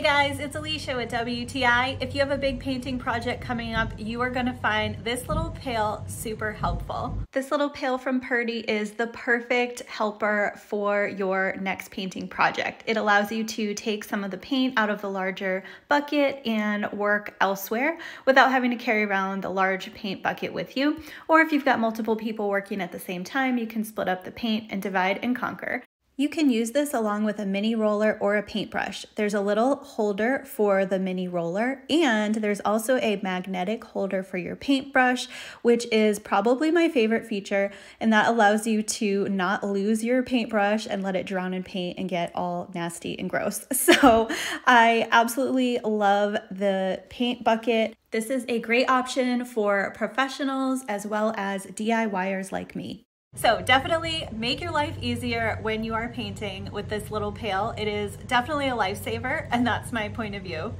Hey guys, it's Alicia with WTI. If you have a big painting project coming up, you are gonna find this little pail super helpful. This little pail from Purdy is the perfect helper for your next painting project. It allows you to take some of the paint out of the larger bucket and work elsewhere without having to carry around the large paint bucket with you. Or if you've got multiple people working at the same time, you can split up the paint and divide and conquer. You can use this along with a mini roller or a paintbrush. There's a little holder for the mini roller and there's also a magnetic holder for your paintbrush, which is probably my favorite feature and that allows you to not lose your paintbrush and let it drown in paint and get all nasty and gross. So I absolutely love the paint bucket. This is a great option for professionals as well as DIYers like me. So definitely make your life easier when you are painting with this little pail. It is definitely a lifesaver and that's my point of view.